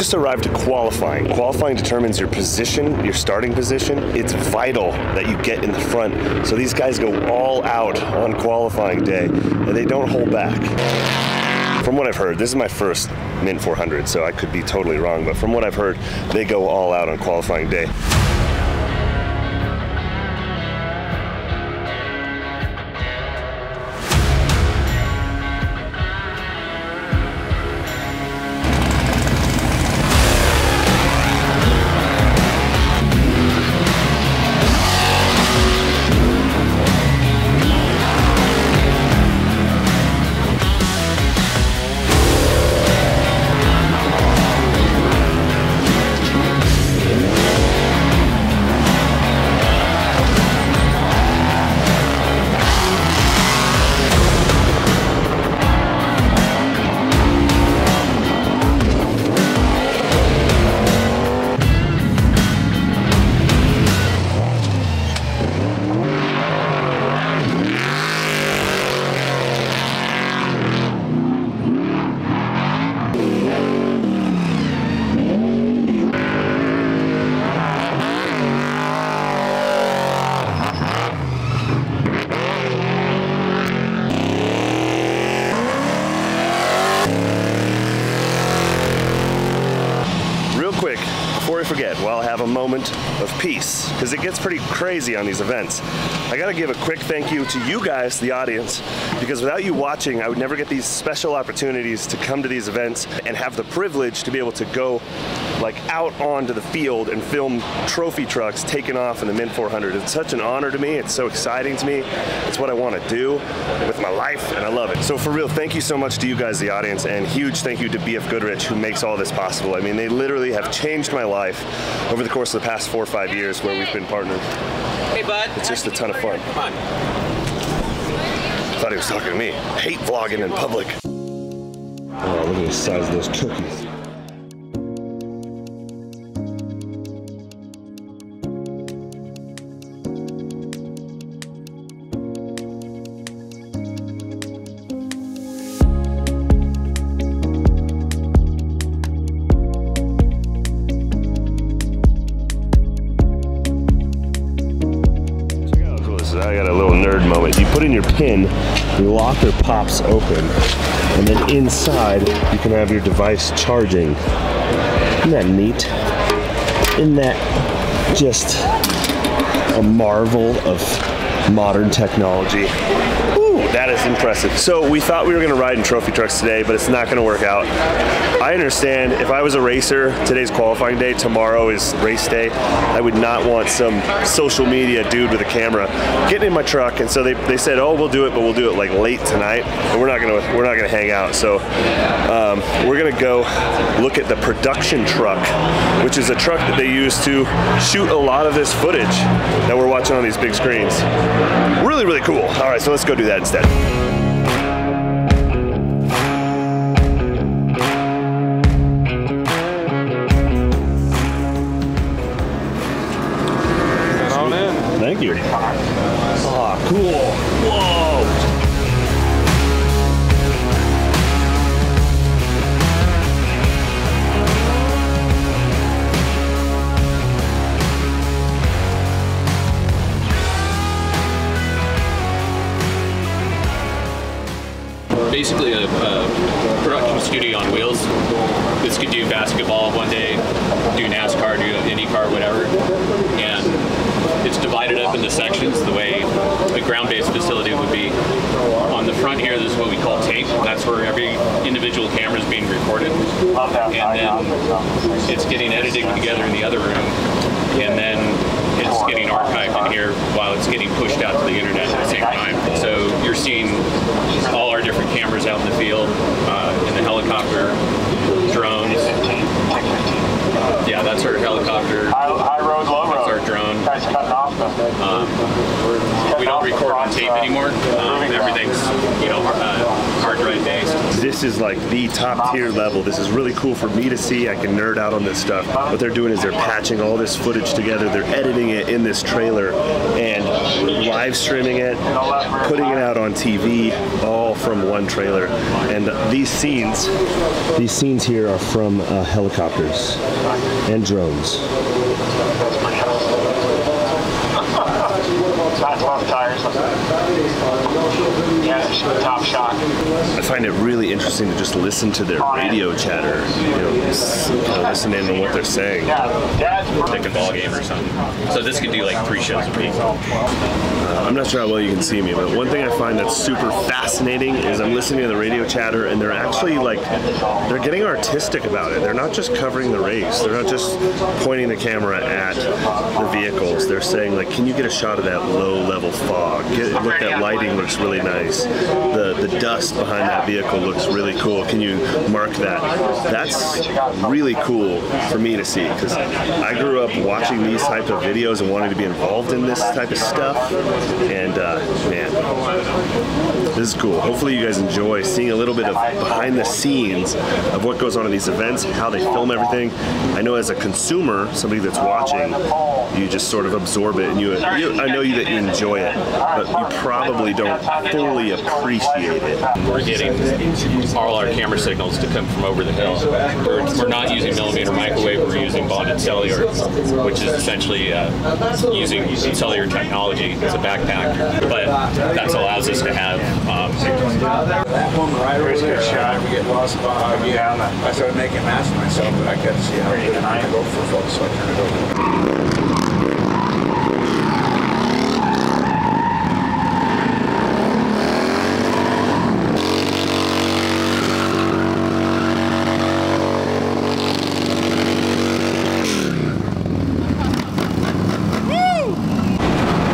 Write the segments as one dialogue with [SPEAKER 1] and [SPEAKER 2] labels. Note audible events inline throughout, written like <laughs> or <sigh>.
[SPEAKER 1] just arrived at qualifying. Qualifying determines your position, your starting position. It's vital that you get in the front. So these guys go all out on qualifying day and they don't hold back. From what I've heard, this is my first Mint 400, so I could be totally wrong, but from what I've heard, they go all out on qualifying day. It gets pretty crazy on these events, I gotta give a quick thank you to you guys, the audience, because without you watching, I would never get these special opportunities to come to these events and have the privilege to be able to go like out onto the field and film trophy trucks taking off in the Mint 400. It's such an honor to me. It's so exciting to me. It's what I want to do with my life, and I love it. So for real, thank you so much to you guys, the audience, and huge thank you to BF Goodrich who makes all this possible. I mean, they literally have changed my life over the course of the past four or five years where we've been partnered.
[SPEAKER 2] Hey, bud.
[SPEAKER 1] It's just a ton of fun.
[SPEAKER 2] Come on.
[SPEAKER 1] Thought he was talking to me. I hate vlogging in public. Oh, look at the size of those cookies. I got a little nerd moment. You put in your pin, your locker pops open, and then inside you can have your device charging. Isn't that neat? Isn't that just a marvel of modern technology? That is impressive. So we thought we were gonna ride in trophy trucks today, but it's not gonna work out. I understand if I was a racer, today's qualifying day, tomorrow is race day, I would not want some social media dude with a camera getting in my truck. And so they, they said, oh, we'll do it, but we'll do it like late tonight. And we're not gonna we're not gonna hang out. So um, we're gonna go look at the production truck, which is a truck that they use to shoot a lot of this footage that we're watching on these big screens. Really, really cool. All right, so let's go do that instead.
[SPEAKER 3] Head
[SPEAKER 2] studio on wheels. This could do basketball one day, do NASCAR, do IndyCar, whatever. And it's divided up into sections the way a ground-based facility would be. On the front here, this is what we call tape. That's where every individual camera is being recorded. And then it's getting edited together in the other room. And then it's getting archived in here while it's getting pushed out to the internet at the same time. So you're seeing all our different cameras out in the field, uh, in the helicopter, drones. Yeah, that's our helicopter.
[SPEAKER 4] High, road, low
[SPEAKER 2] That's
[SPEAKER 4] road.
[SPEAKER 2] our drone.
[SPEAKER 4] Guys cutting off the.
[SPEAKER 2] Um, we don't record on tape anymore. Um, everything's, you know, uh, based.
[SPEAKER 1] this is like the top tier level. This is really cool for me to see. I can nerd out on this stuff. What they're doing is they're patching all this footage together. They're editing it in this trailer and live streaming it, putting it out on TV, all from one trailer. And these scenes, these scenes here are from uh, helicopters and drones.
[SPEAKER 4] That's love tires. Yeah, it's top shock.
[SPEAKER 1] I find it really interesting to just listen to their radio chatter. You know, listen in on what they're saying.
[SPEAKER 4] Yeah,
[SPEAKER 2] Like a ball game or something. So this could do like three shows a week.
[SPEAKER 1] Uh, I'm not sure how well you can see me, but one thing I find that's super fascinating is I'm listening to the radio chatter, and they're actually like they're getting artistic about it. They're not just covering the race. They're not just pointing the camera at the vehicles. They're saying like, can you get a shot of that low-level fog? Get, look, that lighting looks really nice. The the dust behind that vehicle looks really cool. Can you mark that? That's really cool for me to see because I grew up watching these type of videos and wanting to be involved in this type of stuff. And this is cool. Hopefully, you guys enjoy seeing a little bit of behind the scenes of what goes on in these events, how they film everything. I know as a consumer, somebody that's watching, you just sort of absorb it, and you, you I know you that you enjoy it, but you probably don't fully appreciate it.
[SPEAKER 2] We're getting all our camera signals to come from over the hill. We're, we're not using millimeter microwave, we're using bonded cellular, which is essentially uh, using cellular technology as a backpack. But that allows us to have um,
[SPEAKER 3] That one right over there, shot. We get lost behind. Yeah, I started making a mask of myself, but I got to see how good I go for folks, so I turned it over.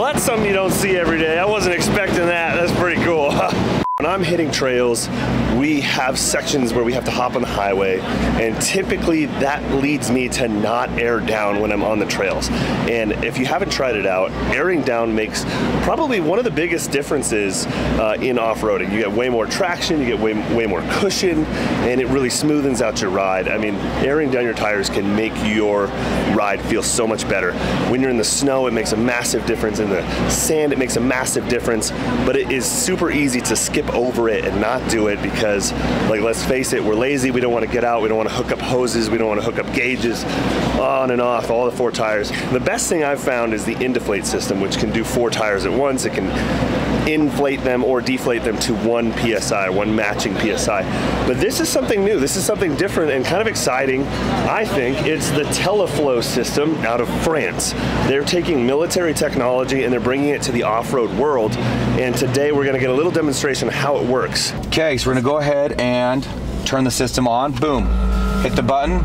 [SPEAKER 1] Well, that's something you don't see every day. I wasn't expecting that. That's pretty cool. When I'm hitting trails, we have sections where we have to hop on the highway, and typically that leads me to not air down when I'm on the trails. And if you haven't tried it out, airing down makes probably one of the biggest differences uh, in off-roading. You get way more traction, you get way, way more cushion, and it really smoothens out your ride. I mean, airing down your tires can make your ride feel so much better. When you're in the snow, it makes a massive difference. In the sand, it makes a massive difference. But it is super easy to skip over it and not do it because, like, let's face it, we're lazy. We don't want to get out. We don't want to hook up hoses. We don't want to hook up gauges, on and off, all the four tires. The best thing I've found is the Indeflate system, which can do four tires at once. It can inflate them or deflate them to one psi, one matching psi. But this is something new. This is something different and kind of exciting. I think it's the Teleflow system out of France. They're taking military technology and they're bringing it to the off-road world. And today we're going to get a little demonstration how it works.
[SPEAKER 5] Okay, so we're gonna go ahead and turn the system on. Boom. Hit the button.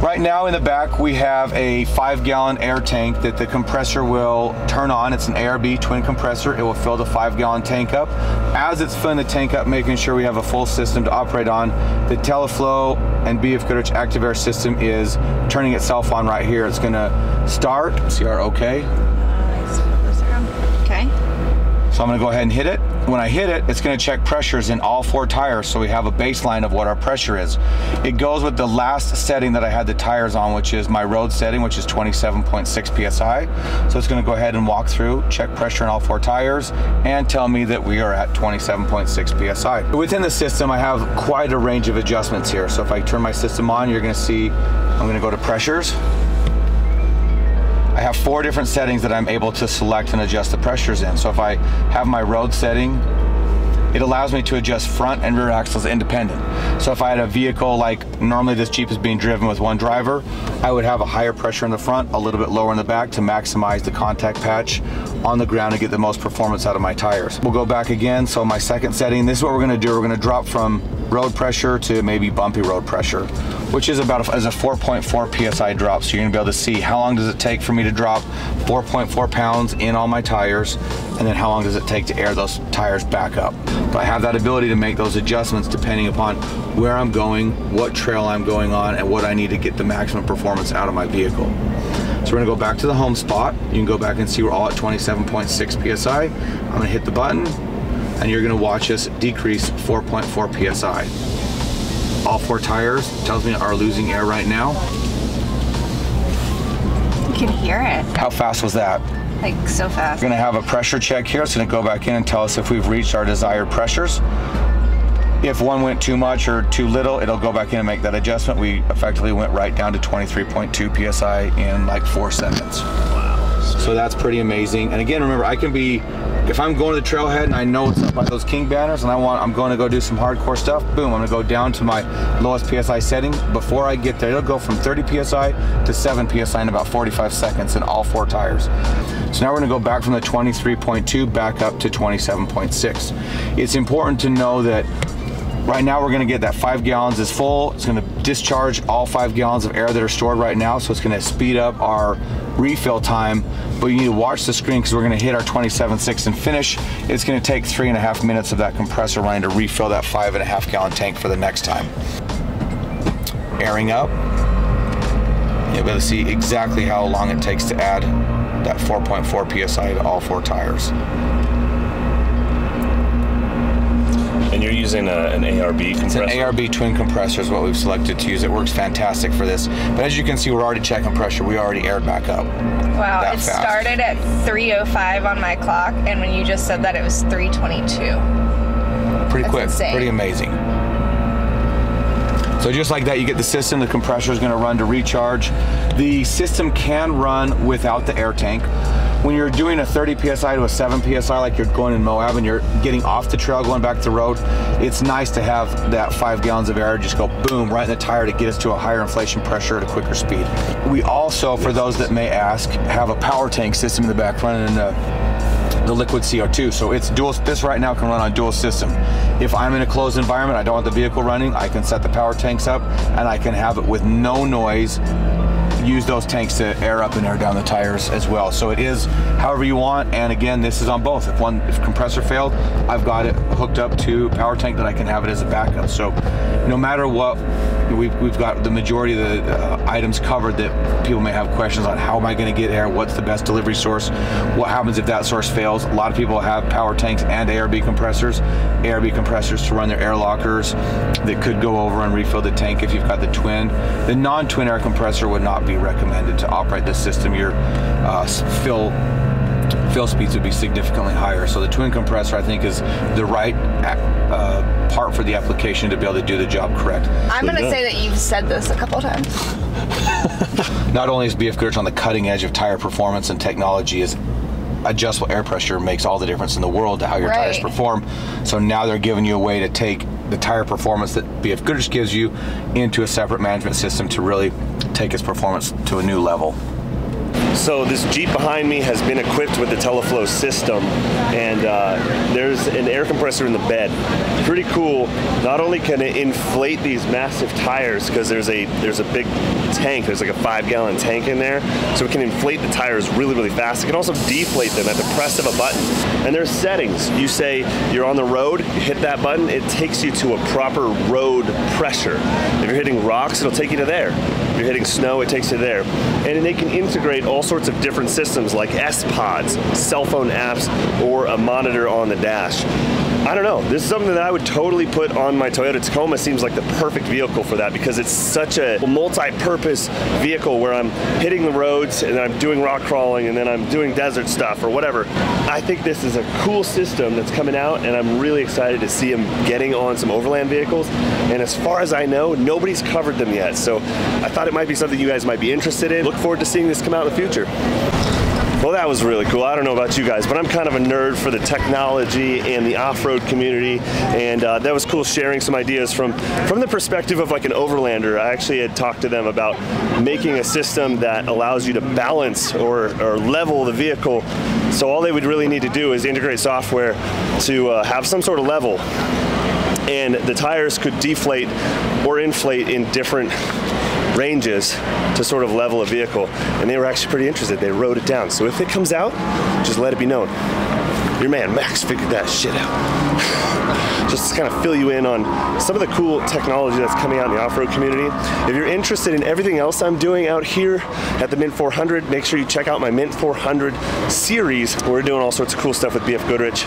[SPEAKER 5] Right now in the back we have a five gallon air tank that the compressor will turn on. It's an ARB twin compressor. It will fill the five gallon tank up. As it's filling the tank up, making sure we have a full system to operate on, the Teleflow and BF Goodrich Active Air system is turning itself on right here. It's gonna start, CR okay.
[SPEAKER 6] Okay.
[SPEAKER 5] So I'm gonna go ahead and hit it. When I hit it, it's gonna check pressures in all four tires so we have a baseline of what our pressure is. It goes with the last setting that I had the tires on, which is my road setting, which is 27.6 PSI. So it's gonna go ahead and walk through, check pressure in all four tires, and tell me that we are at 27.6 PSI. Within the system, I have quite a range of adjustments here. So if I turn my system on, you're gonna see, I'm gonna go to pressures. I have four different settings that I'm able to select and adjust the pressures in. So if I have my road setting, it allows me to adjust front and rear axles independent. So if I had a vehicle like normally this Jeep is being driven with one driver, I would have a higher pressure in the front, a little bit lower in the back to maximize the contact patch on the ground and get the most performance out of my tires. We'll go back again. So my second setting, this is what we're gonna do. We're gonna drop from road pressure to maybe bumpy road pressure, which is about a, is a 4.4 PSI drop. So you're gonna be able to see how long does it take for me to drop 4.4 pounds in all my tires, and then how long does it take to air those tires back up. But I have that ability to make those adjustments depending upon where I'm going, what trail I'm going on, and what I need to get the maximum performance out of my vehicle. So we're gonna go back to the home spot. You can go back and see we're all at 27.6 PSI. I'm gonna hit the button. and you're gonna watch us decrease 4.4 PSI. All four tires tells me are losing air right now.
[SPEAKER 6] You can hear it
[SPEAKER 5] How fast was that?
[SPEAKER 6] like so fast.
[SPEAKER 5] We're gonna have a pressure check here. It's gonna go back in and tell us if we've reached our desired pressures. If one went too much or too little, it'll go back in and make that adjustment. We effectively went right down to 23.2 PSI in like four seconds. Wow. So that's pretty amazing. And again, remember, I can be, if I'm going to the trailhead and I know it's up by those king banners and I want, I'm going to go do some hardcore stuff, boom, I'm gonna go down to my lowest PSI setting. Before I get there, it'll go from 30 PSI to 7 PSI in about 45 seconds in all four tires. So now we're gonna go back from the 23.2 back up to 27.6. It's important to know that Right now we're gonna get that five gallons is full. It's gonna discharge all five gallons of air that are stored right now. So it's gonna speed up our refill time, but you need to watch the screen because we're gonna hit our 27.6 and finish. It's gonna take three and a half minutes of that compressor running to refill that five and a half gallon tank for the next time. Airing up. You'll be able to see exactly how long it takes to add that 4.4 PSI to all four tires.
[SPEAKER 1] And you're using a, an ARB
[SPEAKER 5] It's
[SPEAKER 1] compressor.
[SPEAKER 5] an ARB twin compressor is what we've selected to use. It works fantastic for this. But as you can see, we're already checking pressure. We already aired back up.
[SPEAKER 6] Wow, it
[SPEAKER 5] fast.
[SPEAKER 6] started at 3:05 on my clock, and when you just said that, it was 3:22.
[SPEAKER 5] Pretty
[SPEAKER 6] That's
[SPEAKER 5] quick,
[SPEAKER 6] insane.
[SPEAKER 5] pretty amazing. So just like that, you get the system. The compressor is going to run to recharge. The system can run without the air tank. When you're doing a 30 psi to a 7 psi, like you're going in Moab and you're getting off the trail, going back to the road, it's nice to have that five gallons of air just go boom right in the tire to get us to a higher inflation pressure at a quicker speed. We also, for those that may ask, have a power tank system in the back running in a the liquid CO2. So it's dual, this right now can run on dual system. If I'm in a closed environment, I don't want the vehicle running, I can set the power tanks up and I can have it with no noise use those tanks to air up and air down the tires as well. So it is however you want. And again, this is on both. If one if compressor failed, I've got it hooked up to power tank that I can have it as a backup. So no matter what, we've, we've got the majority of the uh, items covered that people may have questions on how am I going to get air? What's the best delivery source? What happens if that source fails? A lot of people have power tanks and ARB compressors. ARB compressors to run their air lockers that could go over and refill the tank if you've got the twin. The non-twin air compressor would not be recommended to operate this system. Your uh, fill speeds would be significantly higher. So the twin compressor, I think, is the right uh, part for the application to be able to do the job correct.
[SPEAKER 6] I'm gonna say that you've said this a couple times. <laughs>
[SPEAKER 5] Not only is BF Goodrich on the cutting edge of tire performance and technology, is adjustable air pressure makes all the difference in the world to how your tires perform. So now they're giving you a way to take the tire performance that BF Goodrich gives you into a separate management system to really take its performance to a new level.
[SPEAKER 1] So this Jeep behind me has been equipped with the Teleflow system, and uh, there's an air compressor in the bed. Pretty cool. Not only can it inflate these massive tires because there's a there's a big tank. There's like a five gallon tank in there, so it can inflate the tires really really fast. It can also deflate them at the press of a button. And there's settings. You say you're on the road, you hit that button, it takes you to a proper road pressure. If you're hitting rocks, it'll take you to there. You're hitting snow, it takes you there. And they can integrate all sorts of different systems like S pods, cell phone apps, or a monitor on the dash. I don't know. This is something that I would totally put on my Toyota Tacoma. Seems like the perfect vehicle for that because it's such a multi-purpose vehicle where I'm hitting the roads and I'm doing rock crawling and then I'm doing desert stuff or whatever. I think this is a cool system that's coming out and I'm really excited to see them getting on some overland vehicles. And as far as I know, nobody's covered them yet. So I thought it might be something you guys might be interested in. Look forward to seeing this come out in the future. Well, that was really cool. I don't know about you guys, but I'm kind of a nerd for the technology and the off-road community, and uh, that was cool sharing some ideas from from the perspective of like an overlander. I actually had talked to them about making a system that allows you to balance or, or level the vehicle. So all they would really need to do is integrate software to uh, have some sort of level, and the tires could deflate or inflate in different ranges to sort of level a vehicle. And they were actually pretty interested. They wrote it down. So if it comes out, just let it be known. Your man Maxx figured that shit out. <sighs> Just to kind of fill you in on some of the cool technology that's coming out in the off-road community. If you're interested in everything else I'm doing out here at the Mint 400, make sure you check out my Mint 400 series. We're doing all sorts of cool stuff with BF Goodrich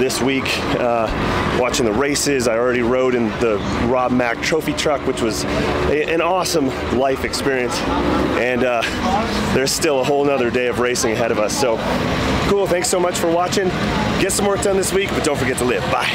[SPEAKER 1] this week. Uh, watching the races, I already rode in the Rob Mack trophy truck, which was a, an awesome life experience. And uh, there's still a whole nother day of racing ahead of us. So cool. Thanks so much for watching. Get some work done this week, but don't forget to live. Bye.